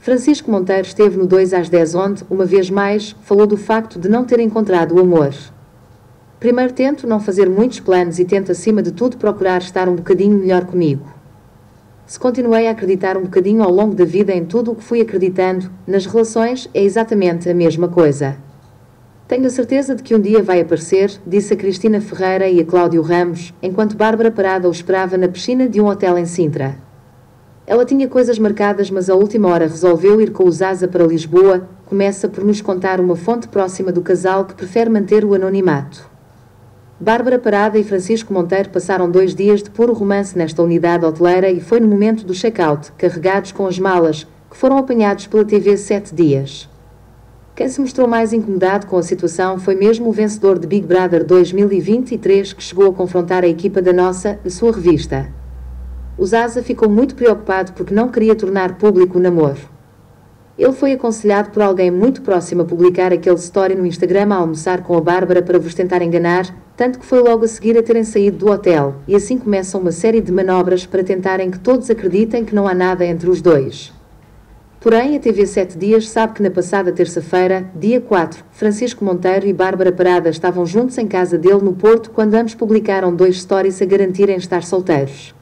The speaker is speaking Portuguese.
Francisco Monteiro esteve no 2 às 10 onde, uma vez mais, falou do facto de não ter encontrado o amor. Primeiro tento não fazer muitos planos e tento acima de tudo procurar estar um bocadinho melhor comigo. Se continuei a acreditar um bocadinho ao longo da vida em tudo o que fui acreditando, nas relações é exatamente a mesma coisa. Tenho a certeza de que um dia vai aparecer, disse a Cristina Ferreira e a Cláudio Ramos, enquanto Bárbara Parada o esperava na piscina de um hotel em Sintra. Ela tinha coisas marcadas, mas à última hora resolveu ir com os Asa para Lisboa. Começa por nos contar uma fonte próxima do casal que prefere manter o anonimato. Bárbara Parada e Francisco Monteiro passaram dois dias de puro romance nesta unidade hoteleira e foi no momento do check-out, carregados com as malas, que foram apanhados pela TV sete dias. Quem se mostrou mais incomodado com a situação foi mesmo o vencedor de Big Brother 2023 que chegou a confrontar a equipa da Nossa, a sua revista. Zaza ficou muito preocupado porque não queria tornar público o namoro. Ele foi aconselhado por alguém muito próximo a publicar aquele story no Instagram a almoçar com a Bárbara para vos tentar enganar, tanto que foi logo a seguir a terem saído do hotel, e assim começam uma série de manobras para tentarem que todos acreditem que não há nada entre os dois. Porém, a TV 7 Dias sabe que na passada terça-feira, dia 4, Francisco Monteiro e Bárbara Parada estavam juntos em casa dele no Porto quando ambos publicaram dois stories a garantirem estar solteiros.